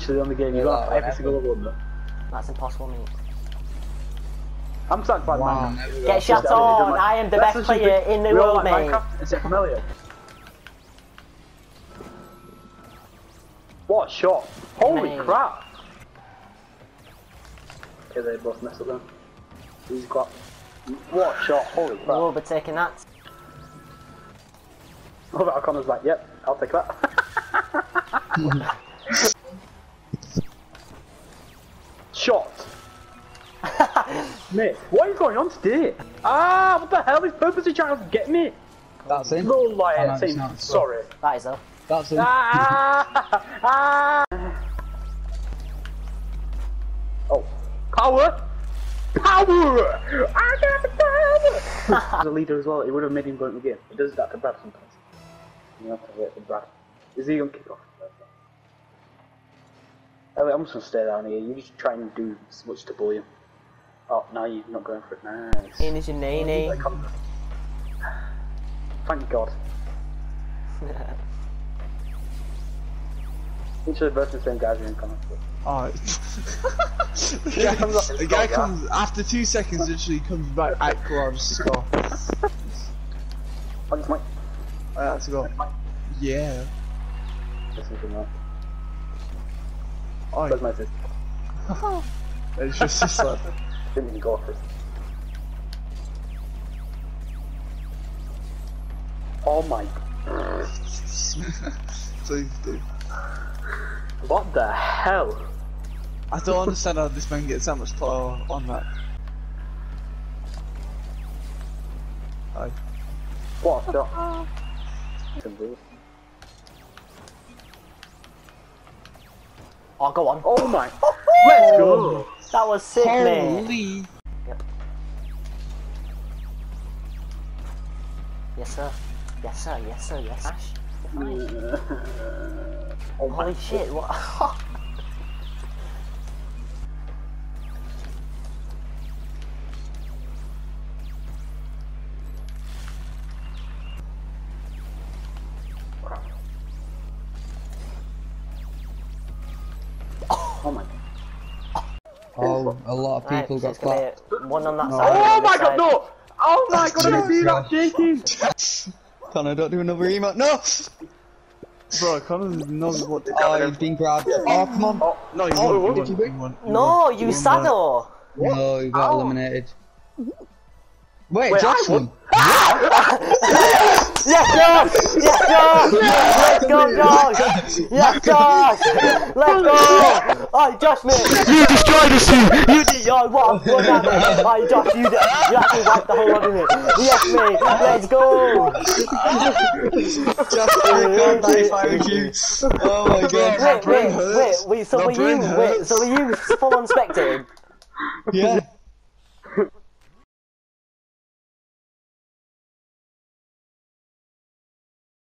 literally on the game. You got Yeah, every single one. Though. That's impossible, mate. I'm satisfied, Wow. man. Get shot Just- I on! like- I am the Let's best player be- in the world, like mate. Minecraft. Is it familiar? What shot! Holy Mate. crap! Okay, they both messed up then. He's got. What shot! Holy crap! We'll be taking that. Oh, that Connor's like, yep, I'll take that. Shot! Mate, what is going on today? Ah, what the hell? He's purposely trying to get me! That's him. No liar, Oh, no, team. not. Sorry. That is though. That's him. Ah! ah! Oh. Power! Power! I got the power! As a leader as well, it would have made him go into the game. It does that to Brad sometimes. You have to wait for Brad. Is he going to kick kickoff? Elliot, I'm just gonna stay down here. You just try and do as much to bully him. Oh, now you're not going for it. Nice. In is your nene. Like, Thank God. Each of the both the same guys are in comment. Oh, the He comes off guy, his the guy yeah. comes after two seconds. Literally comes back at Clark's score. Thanks, Mike. I had to go. Yeah. Listen to that. Oh, Where's my assist? it's just this lad. Didn't even go for it. Oh my. What the hell? I don't understand how this man gets that much power on that. Oh, What a Oh, go on. Oh my. Let's go. That was sick, mate. holy! Yes, sir. Yes, sir. Yes, sir. Yes. Ash. Oh my. Holy shit! What? Oh my. Oh, a lot of people Right, got it's clapped. One on that No. side. Oh my this god, no! Oh my god, I see that shaking! Connor, don't do another emote. No! Bro, Connor knows what to Oh, he's been grabbed. Oh, come on. Oh, No, you Oh, won't. did You you won't. You won't. You No, won't. you saddle. No, he got Ow. eliminated. Wait, Wait, I Josh won. won. Yes, Josh! Yes, Josh! Let's go, Josh! Yes, Josh! Let's go! Alright, Josh, mate! You destroyed us, you! You did, yo, what a fun that, mate! Alright, Josh, you did, you actually wiped the whole lot of it! Yes, mate! Let's go! Josh, I can't firing you. Oh my god. Wait, wait, wait, wait, so My were you, wait, so were you full on spectating? Yeah.